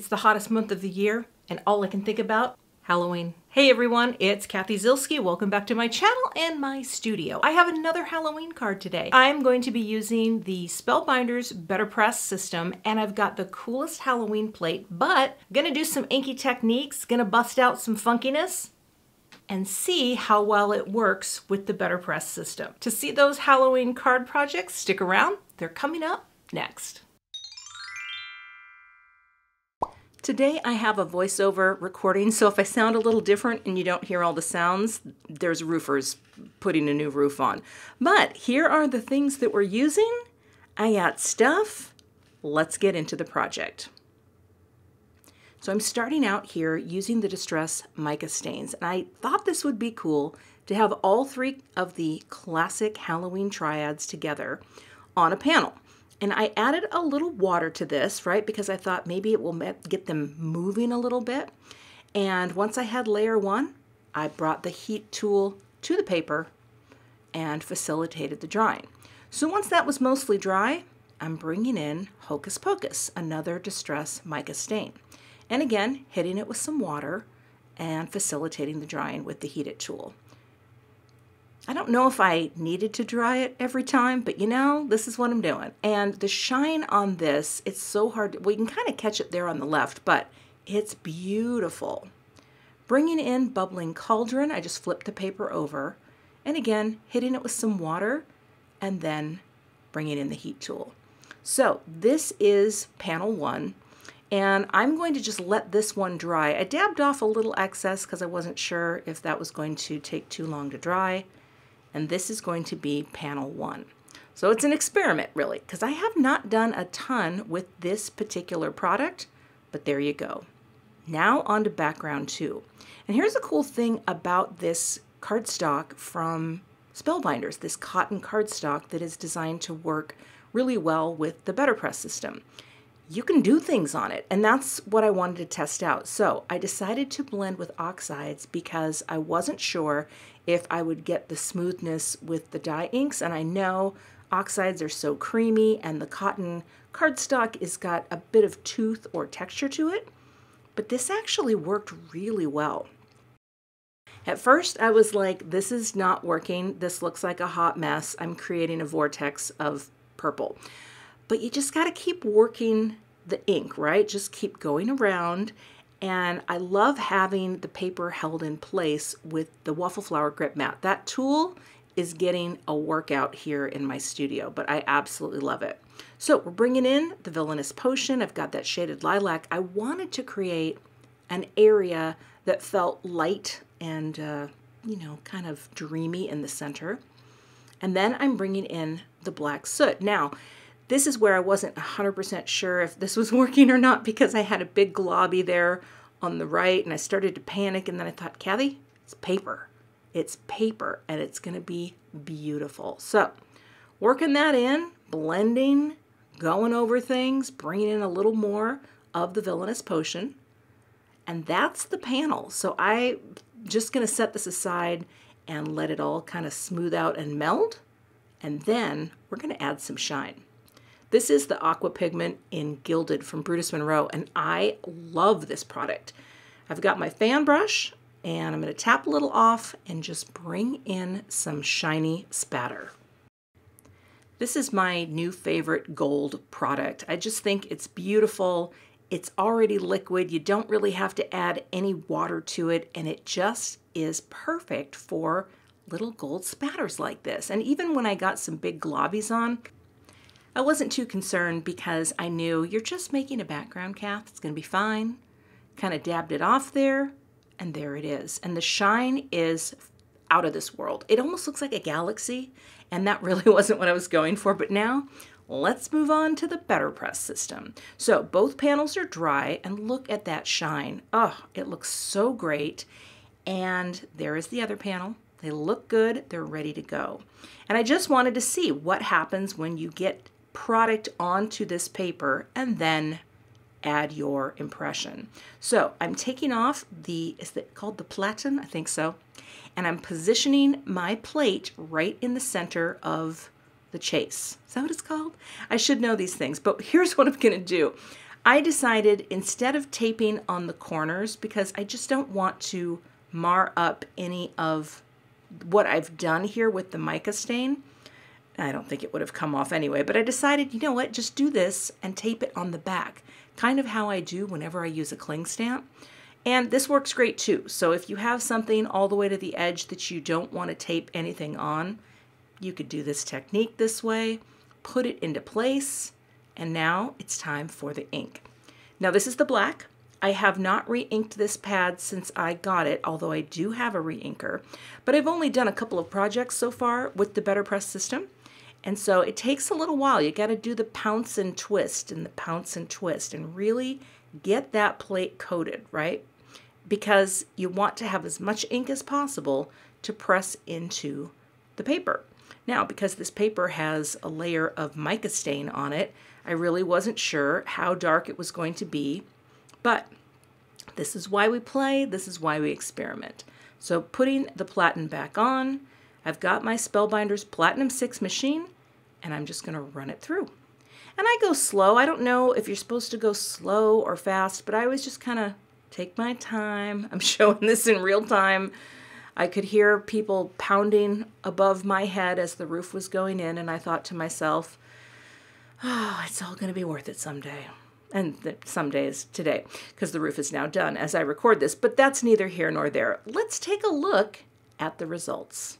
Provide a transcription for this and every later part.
It's the hottest month of the year, and all I can think about Halloween. Hey everyone, it's Cathy Zielske. Welcome back to my channel and my studio. I have another Halloween card today. I'm going to be using the Spellbinders BetterPress system and I've got the coolest Halloween plate, but gonna do some inky techniques, gonna bust out some funkiness and see how well it works with the BetterPress system. To see those Halloween card projects, stick around. They're coming up next. Today I have a voiceover recording, so if I sound a little different and you don't hear all the sounds, there's roofers putting a new roof on. But here are the things that we're using. I got stuff. Let's get into the project. So I'm starting out here using the Distress mica stains, and I thought this would be cool to have all three of the classic Halloween triads together on a panel. And I added a little water to this, right, because I thought maybe it will get them moving a little bit. And once I had layer one, I brought the heat tool to the paper and facilitated the drying. So once that was mostly dry, I'm bringing in Hocus Pocus, another Distress mica stain. And again, hitting it with some water and facilitating the drying with the heated tool. I don't know if I needed to dry it every time, but you know, this is what I'm doing. And the shine on this, it's so hard. To, well, you can kind of catch it there on the left, but it's beautiful. Bringing in Bubbling Cauldron, I just flipped the paper over. And again, hitting it with some water and then bringing in the heat tool. So this is panel one and I'm going to just let this one dry. I dabbed off a little excess because I wasn't sure if that was going to take too long to dry and this is going to be panel one. So it's an experiment really, because I have not done a ton with this particular product, but there you go. Now on to background two. And here's a cool thing about this cardstock from Spellbinders, this cotton cardstock that is designed to work really well with the BetterPress system. You can do things on it, and that's what I wanted to test out. So I decided to blend with oxides because I wasn't sure if I would get the smoothness with the dye inks. And I know oxides are so creamy and the cotton cardstock has got a bit of tooth or texture to it. But this actually worked really well. At first, I was like, this is not working. This looks like a hot mess. I'm creating a vortex of purple. But you just got to keep working the ink, right? Just keep going around and I love having the paper held in place with the Waffle Flower Grip Mat. That tool is getting a workout here in my studio, but I absolutely love it. So we're bringing in the Villainous Potion. I've got that shaded lilac. I wanted to create an area that felt light and, uh, you know, kind of dreamy in the center. And then I'm bringing in the black soot. Now, this is where I wasn't 100% sure if this was working or not because I had a big globby there on the right and I started to panic and then I thought, Cathy, it's paper. It's paper and it's going to be beautiful. So working that in, blending, going over things, bringing in a little more of the Villainous Potion. And that's the panel. So I just going to set this aside and let it all kind of smooth out and meld. And then we're going to add some shine. This is the Aqua Pigment in Gilded from Brutus Monroe, and I love this product. I've got my fan brush, and I'm going to tap a little off and just bring in some shiny spatter. This is my new favorite gold product. I just think it's beautiful. It's already liquid. You don't really have to add any water to it, and it just is perfect for little gold spatters like this. And even when I got some big globbies on, I wasn't too concerned because I knew you're just making a background, Cath. It's going to be fine. Kind of dabbed it off there, and there it is. And the shine is out of this world. It almost looks like a galaxy, and that really wasn't what I was going for. But now, let's move on to the BetterPress system. So both panels are dry, and look at that shine. Oh, it looks so great. And there is the other panel. They look good. They're ready to go. And I just wanted to see what happens when you get product onto this paper and then add your impression. So I'm taking off the, is it called the platen? I think so. And I'm positioning my plate right in the center of the chase. Is that what it's called? I should know these things, but here's what I'm gonna do. I decided instead of taping on the corners, because I just don't want to mar up any of what I've done here with the mica stain. I don't think it would have come off anyway, but I decided, you know what, just do this and tape it on the back, kind of how I do whenever I use a cling stamp. And this works great too. So if you have something all the way to the edge that you don't want to tape anything on, you could do this technique this way, put it into place, and now it's time for the ink. Now this is the black. I have not re-inked this pad since I got it, although I do have a re-inker. But I've only done a couple of projects so far with the BetterPress system. And so it takes a little while. You got to do the pounce and twist and the pounce and twist and really get that plate coated, right? Because you want to have as much ink as possible to press into the paper. Now, because this paper has a layer of mica stain on it, I really wasn't sure how dark it was going to be, but this is why we play, this is why we experiment. So putting the platen back on, I've got my Spellbinders Platinum 6 machine, and I'm just gonna run it through. And I go slow. I don't know if you're supposed to go slow or fast, but I always just kind of take my time. I'm showing this in real time. I could hear people pounding above my head as the roof was going in, and I thought to myself, oh, it's all going to be worth it someday. And some days today, because the roof is now done as I record this, but that's neither here nor there. Let's take a look at the results.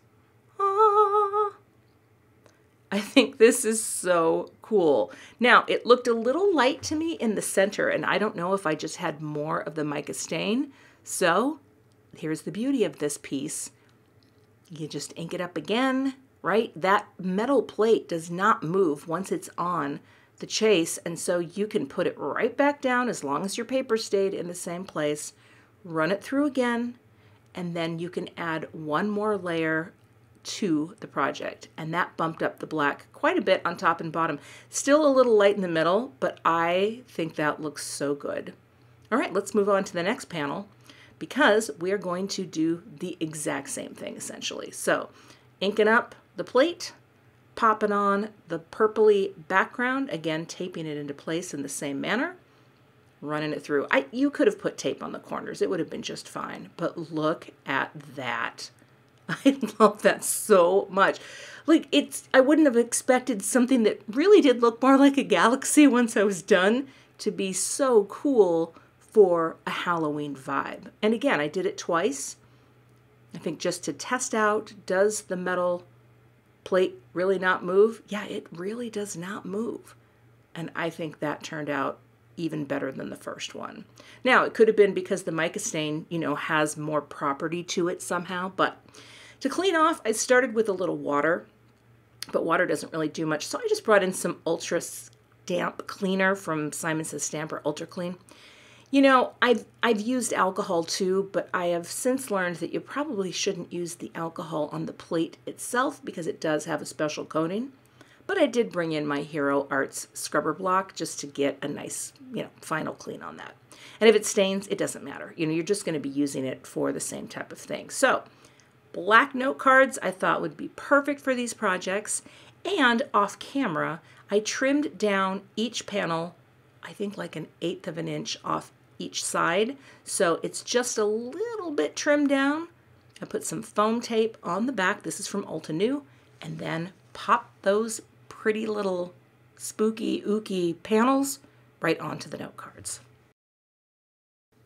I think this is so cool. Now, it looked a little light to me in the center, and I don't know if I just had more of the mica stain. So here's the beauty of this piece. You just ink it up again, right? That metal plate does not move once it's on the chase, and so you can put it right back down as long as your paper stayed in the same place, run it through again, and then you can add one more layer to the project. And that bumped up the black quite a bit on top and bottom. Still a little light in the middle, but I think that looks so good. All right, let's move on to the next panel because we are going to do the exact same thing essentially. So inking up the plate, popping on the purpley background, again taping it into place in the same manner, running it through. I You could have put tape on the corners. It would have been just fine, but look at that. I love that so much. Like it's I wouldn't have expected something that really did look more like a galaxy once I was done to be so cool for a Halloween vibe. And again, I did it twice. I think just to test out, does the metal plate really not move? Yeah, it really does not move. And I think that turned out even better than the first one. Now, it could have been because the mica stain, you know, has more property to it somehow, but to clean off, I started with a little water, but water doesn't really do much, so I just brought in some Ultra Stamp Cleaner from Simon Says Stamper Ultra Clean. You know, I've, I've used alcohol too, but I have since learned that you probably shouldn't use the alcohol on the plate itself because it does have a special coating. But I did bring in my Hero Arts scrubber block just to get a nice, you know, final clean on that. And if it stains, it doesn't matter. You know, you're just going to be using it for the same type of thing. So, black note cards I thought would be perfect for these projects. And off camera, I trimmed down each panel, I think like an eighth of an inch off each side. So it's just a little bit trimmed down. I put some foam tape on the back. This is from Altenew. And then pop those pretty little spooky, ooky panels right onto the note cards.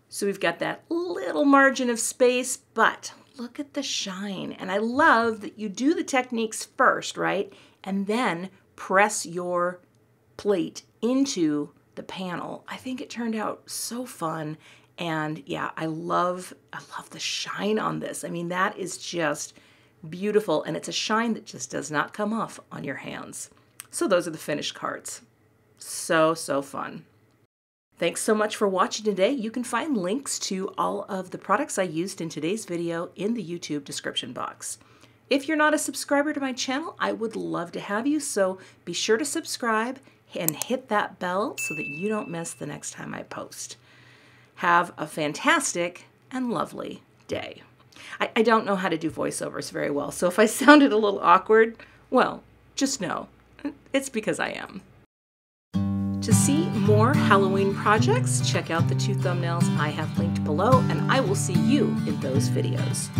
So we've got that little margin of space, but look at the shine. And I love that you do the techniques first, right? And then press your plate into the panel. I think it turned out so fun. And yeah, I love, I love the shine on this. I mean, that is just beautiful. And it's a shine that just does not come off on your hands. So those are the finished cards. So, so fun. Thanks so much for watching today. You can find links to all of the products I used in today's video in the YouTube description box. If you're not a subscriber to my channel, I would love to have you, so be sure to subscribe and hit that bell so that you don't miss the next time I post. Have a fantastic and lovely day. I, I don't know how to do voiceovers very well, so if I sounded a little awkward, well, just know it's because I am. To see more Halloween projects, check out the two thumbnails I have linked below, and I will see you in those videos.